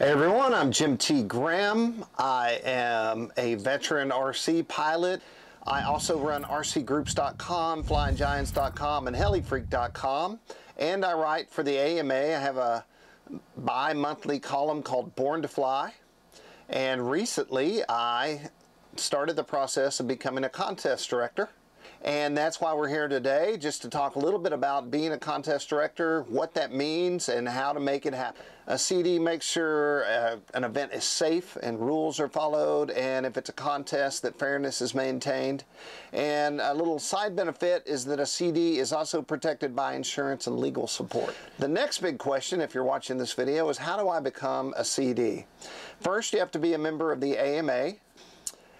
everyone, I'm Jim T. Graham. I am a veteran RC pilot. I also run rcgroups.com, flyinggiants.com, and helifreak.com. And I write for the AMA. I have a bi-monthly column called Born to Fly. And recently I started the process of becoming a contest director. And that's why we're here today, just to talk a little bit about being a contest director, what that means, and how to make it happen. A CD makes sure uh, an event is safe and rules are followed, and if it's a contest, that fairness is maintained. And a little side benefit is that a CD is also protected by insurance and legal support. The next big question, if you're watching this video, is how do I become a CD? First, you have to be a member of the AMA,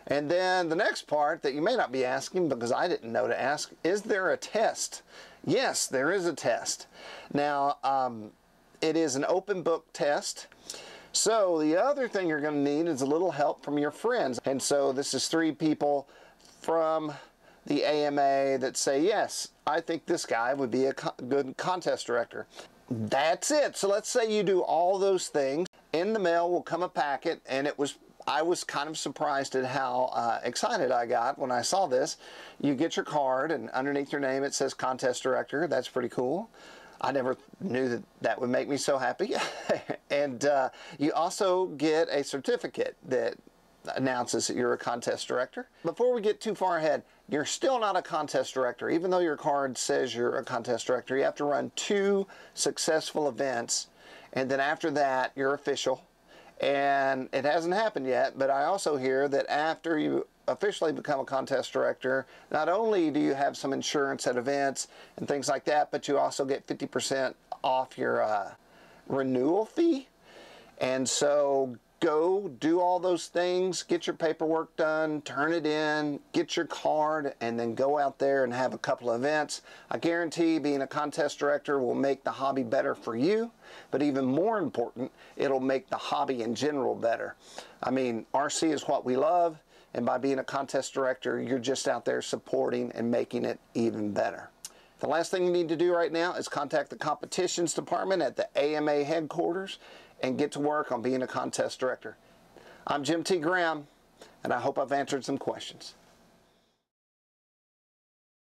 and then the next part that you may not be asking because I didn't know to ask, is there a test? Yes, there is a test. Now, um, it is an open book test. So the other thing you're going to need is a little help from your friends. And so this is three people from the AMA that say, yes, I think this guy would be a co good contest director. That's it. So let's say you do all those things. In the mail will come a packet and it was I was kind of surprised at how uh, excited I got when I saw this. You get your card, and underneath your name it says contest director. That's pretty cool. I never knew that that would make me so happy. and uh, you also get a certificate that announces that you're a contest director. Before we get too far ahead, you're still not a contest director. Even though your card says you're a contest director, you have to run two successful events, and then after that, you're official and it hasn't happened yet, but I also hear that after you officially become a contest director, not only do you have some insurance at events and things like that, but you also get 50% off your uh, renewal fee. And so go do all those things, get your paperwork done, turn it in, get your card, and then go out there and have a couple of events. I guarantee being a contest director will make the hobby better for you, but even more important, it'll make the hobby in general better. I mean, RC is what we love, and by being a contest director, you're just out there supporting and making it even better. The last thing you need to do right now is contact the competitions department at the AMA headquarters and get to work on being a contest director. I'm Jim T. Graham, and I hope I've answered some questions.